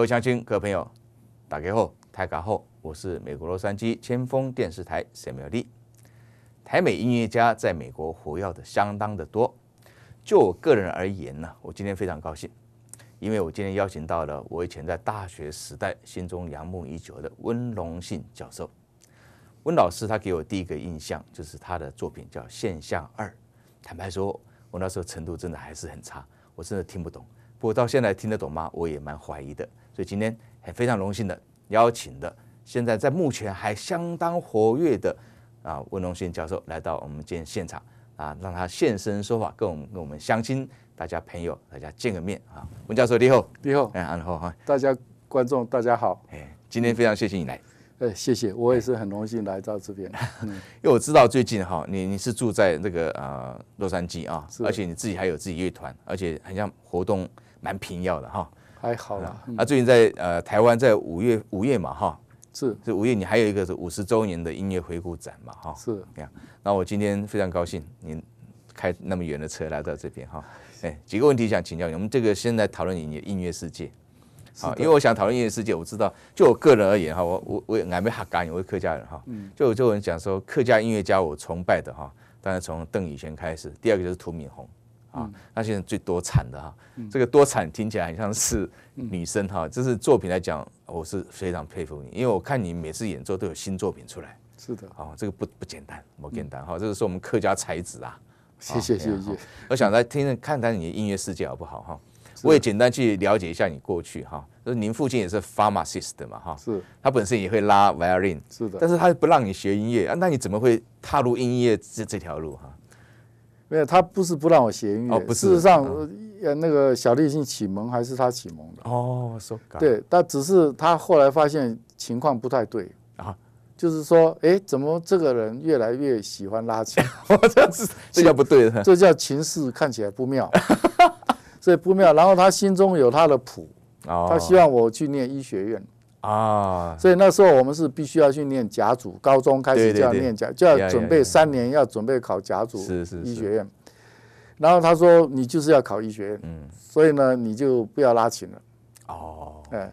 各位乡亲、各位朋友，打开后、台卡后，我是美国洛杉矶千峰电视台沈苗丽。台美音乐家在美国活跃的相当的多。就我个人而言呢，我今天非常高兴，因为我今天邀请到了我以前在大学时代心中仰慕已久的温荣信教授。温老师他给我第一个印象就是他的作品叫《现象二》。坦白说，我那时候程度真的还是很差，我真的听不懂。不过到现在听得懂吗？我也蛮怀疑的。所以今天很非常荣幸的邀请的，现在在目前还相当活跃的啊温荣信教授来到我们今天现场啊，让他现身说法，跟我们跟我们乡亲，大家朋友大家见个面啊。温教授你好，你好，哎，安好哈，大家观众大家好，哎，今天非常谢谢你来，哎，谢谢，我也是很荣幸来到这边，因为我知道最近哈，你你是住在那个呃洛杉矶啊，而且你自己还有自己乐团，而且好像活动蛮频要的哈。还好啦。啊，最近在呃台湾在五月五月嘛哈，是是五月，你还有一个是五十周年的音乐回顾展嘛哈。是这样。那我今天非常高兴您开那么远的车来到这边哈。哎，几个问题想请教你。我们这个现在讨论你的音乐世界，好，因为我想讨论音乐世界，我知道就我个人而言哈，我我我俺没哈干，我是客家人哈。嗯。就就有人讲说客家音乐家我崇拜的哈，当然从邓以贤开始，第二个就是涂敏洪。啊，那现在最多产的哈，这个多产听起来很像是女生哈，这是作品来讲，我是非常佩服你，因为我看你每次演奏都有新作品出来。是的，哦，这个不不简单，不简单哈，这个是我们客家才子啊。谢谢谢谢。我想来听听看看你的音乐世界好不好哈？我也简单去了解一下你过去哈，就是您父亲也是 pharmacist 的嘛哈，是，他本身也会拉 violin，是的，但是他不让你学音乐啊，那你怎么会踏入音乐这这条路哈？没有，他不是不让我学音乐。事实上，呃，那个小提琴启蒙还是他启蒙的。哦，对，但只是他后来发现情况不太对啊，就是说，哎，怎么这个人越来越喜欢拉琴？这样子，这叫不对的，这叫情势看起来不妙，所以不妙。然后他心中有他的谱，他希望我去念医学院。啊，所以那时候我们是必须要去念甲组，高中开始就要念甲，就要准备三年，要准备考甲组医学院。然后他说你就是要考医学院，嗯，所以呢你就不要拉琴了。哦，哎，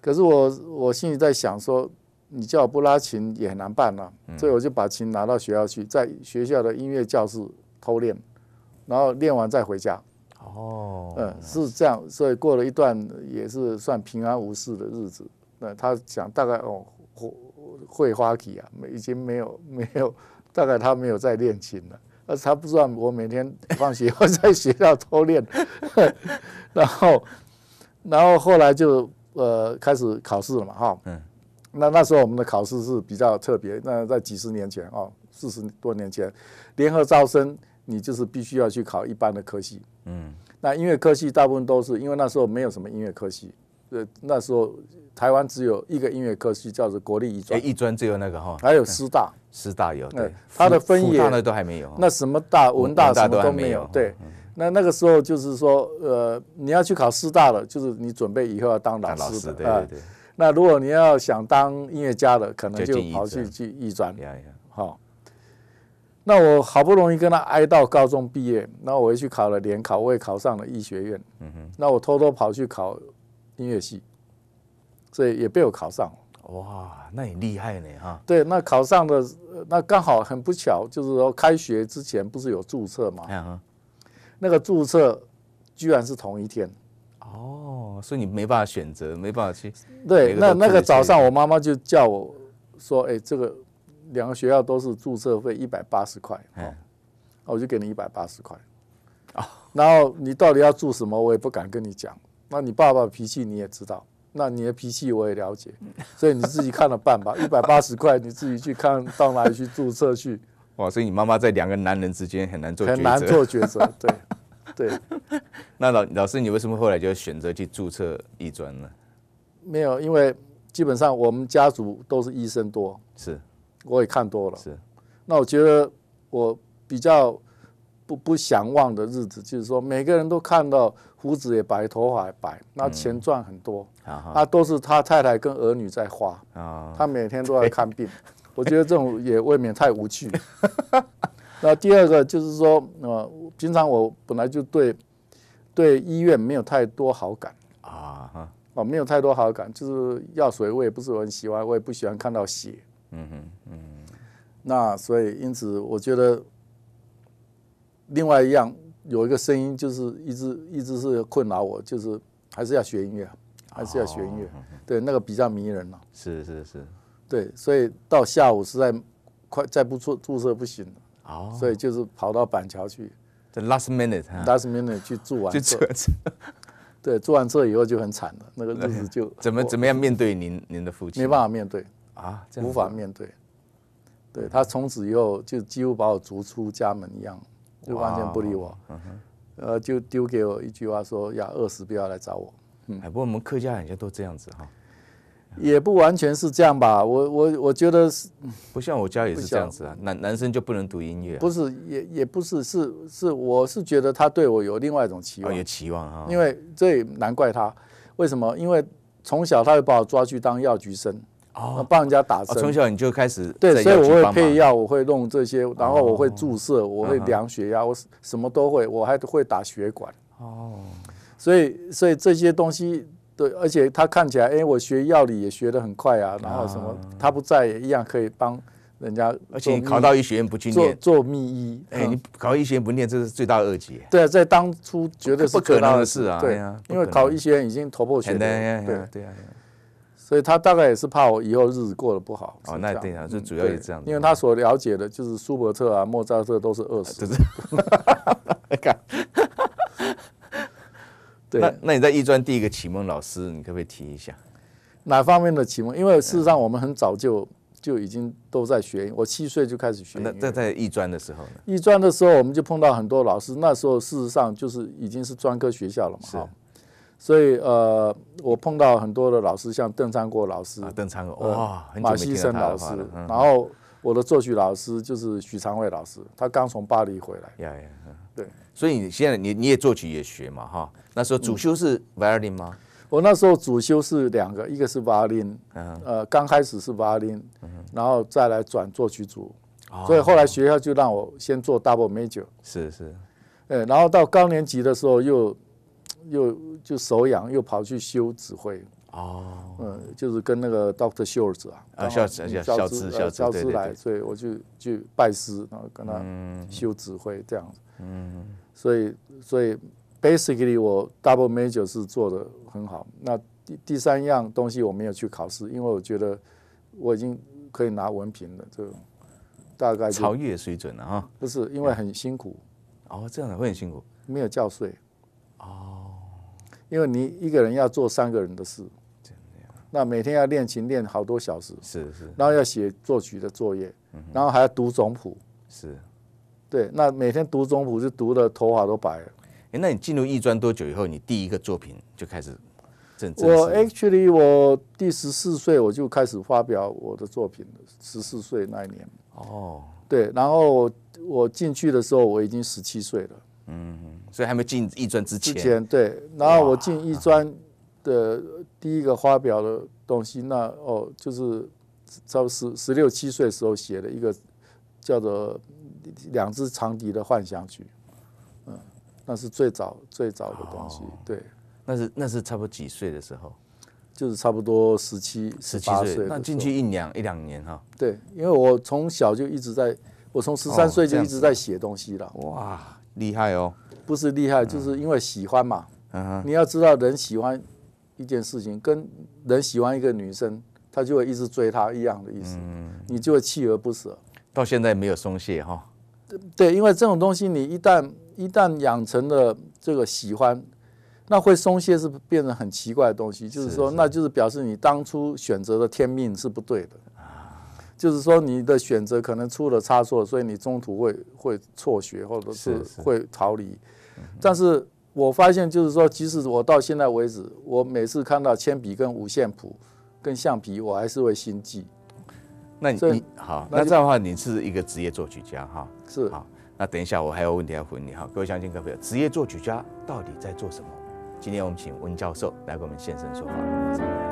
可是我我心里在想说，你叫我不拉琴也很难办呐，所以我就把琴拿到学校去，在学校的音乐教室偷练，然后练完再回家。哦，嗯，是这样，所以过了一段也是算平安无事的日子。那他想大概哦，会花旗啊，没已经没有 没有，大概他没有在练琴了，而他不知道我每天放学后在学校偷练，然后然后后来就呃开始考试了嘛哈，嗯，那那时候我们的考试是比较特别，那在几十年前哦，四十多年前，联合招生你就是必须要去考一般的科系，嗯，那音乐科系大部分都是因为那时候没有什么音乐科系，呃那时候。台湾只有一个音乐科系，叫做国立艺专。艺专只有那个哈，还有师大，师大有。对，他的分野那都还没有。那什么大文大什么都没有。对，那那个时候就是说，呃，你要去考师大了，就是你准备以后要当老师的。对对对。那如果你要想当音乐家的，可能就跑去去艺专。好。那我好不容易跟他挨到高中毕业，那我又去考了联考，我也考上了医学院。嗯哼。那我偷偷跑去考音乐系。所以也被我考上，哇，那也厉害呢哈。对，那考上的那刚好很不巧，就是说开学之前不是有注册吗？嗯那个注册居然是同一天。哦，所以你没办法选择，没办法去。对，那那个早上我妈妈就叫我说：“哎，这个两个学校都是注册费一百八十块。”哦，我就给你一百八十块。啊，然后你到底要住什么，我也不敢跟你讲。那你爸爸脾气你也知道。那你的脾气我也了解，所以你自己看了办吧。一百八十块，你自己去看到哪里去注册去。哇，所以你妈妈在两个男人之间很难做，很难做抉择。对，对。那老老师，你为什么后来就选择去注册医专呢？没有，因为基本上我们家族都是医生多，是，我也看多了。是，那我觉得我比较。不不想忘的日子，就是说每个人都看到胡子也白，头发也白，那钱赚很多，那都是他太太跟儿女在花，他每天都在看病，我觉得这种也未免太无趣。那第二个就是说，呃，平常我本来就对对医院没有太多好感。啊，哦，没有太多好感，就是药水我也不是很喜欢，我也不喜欢看到血。嗯哼，嗯。那所以因此，我觉得另外一样有一个声音，就是一直一直是困扰我，就是还是要学音乐，还是要学音乐。对，那个比较迷人了。是是是。对，所以到下午实在快再不注注射不行了。哦。所以就是跑到板桥去。The last minute。Last minute 去住完。就对，做完车以后就很惨了，那个日子就 怎么怎么样面对您您的父亲？没办法面对啊，无法面对。对他从此以后就几乎把我逐出家门一样，就完全不理我。呃，就丢给我一句话说：“要饿死不要来找我。”嗯，不过我们客家人家都这样子哈。也不完全是这样吧，我我我觉得是，不像我家也是这样子啊，男男生就不能读音乐？不是，也也不是，是是，我是觉得他对我有另外一种期望，有期望啊。因为这也难怪他，为什么？因为从小他就把我抓去当药局生，哦，帮人家打针。从小你就开始对，所以我会配药，我会弄这些，然后我会注射，我会量血压，我什么都会，我还会打血管。哦，所以所以这些东西。对，而且他看起来，哎，我学药理也学得很快啊，然后什么，他不在也一样可以帮人家。而且你考到医学院不去念，做秘医，哎，你考医学院不念，这是最大恶极。对啊，在当初绝对是不可能的事啊。对啊，因为考医学院已经头破血流。对对啊，所以他大概也是怕我以后日子过得不好。哦，那对啊，就主要也这样。因为他所了解的就是舒伯特啊、莫扎特都是饿死。那那你在艺专第一个启蒙老师，你可不可以提一下？哪方面的启蒙？因为事实上我们很早就就已经都在学，我七岁就开始学。那在在艺专的时候呢？艺专的时候我们就碰到很多老师，那时候事实上就是已经是专科学校了嘛。是。所以呃，我碰到很多的老师，像邓昌国老师。邓昌国哇，马西生老师。然后我的作曲老师就是许昌卫老师，他刚从巴黎回来。呀呀，对。所以你现在你你也作曲也学嘛哈？那时候主修是 violin 吗？我那时候主修是两个，一个是 violin，呃，刚开始是 violin，然后再来转作曲组，所以后来学校就让我先做 double major。是是，呃，然后到高年级的时候又又就手痒，又跑去修指挥。哦，嗯，就是跟那个 Doctor Schultz 啊，啊，肖肖肖兹肖兹来，所以我就去拜师，然后跟他修指挥这样子。嗯。所以，所以 basically 我 double major 是做的很好。那第第三样东西我没有去考试，因为我觉得我已经可以拿文凭了，这大概超越水准了哈。不是，因为很辛苦。哦，这样的会很辛苦。没有觉睡。哦。因为你一个人要做三个人的事。那每天要练琴练好多小时。是是。然后要写作曲的作业，然后还要读总谱。是。对，那每天读总谱就读的头发都白了。哎，那你进入艺专多久以后，你第一个作品就开始正我 actually 我第十四岁我就开始发表我的作品了，十四岁那一年。哦。对，然后我进去的时候我已经十七岁了。嗯，所以还没进艺专之前。之前对，然后我进艺专的第一个发表的东西，那哦就是差不多十十六七岁时候写的一个叫做。两只长笛的幻想曲，嗯，那是最早最早的东西，对，那是那是差不多几岁的时候，就是差不多十七十七岁，那进去一两一两年哈，对，因为我从小就一直在，我从十三岁就一直在写东西了，哇，厉害哦，不是厉害，就是因为喜欢嘛，嗯你要知道人喜欢一件事情，跟人喜欢一个女生，他就会一直追她一样的意思，嗯，你就会锲而不舍，到现在没有松懈哈。对，因为这种东西，你一旦一旦养成了这个喜欢，那会松懈是变成很奇怪的东西。就是说，那就是表示你当初选择的天命是不对的。就是说，你的选择可能出了差错，所以你中途会会辍学，或者是会逃离。但是我发现，就是说，即使我到现在为止，我每次看到铅笔跟五线谱跟橡皮，我还是会心悸。那你好，那这样的话，你是一个职业作曲家哈？是。好，那等一下我还有问题要问你哈，各位乡亲各位，职业作曲家到底在做什么？今天我们请温教授来给我们现身说法。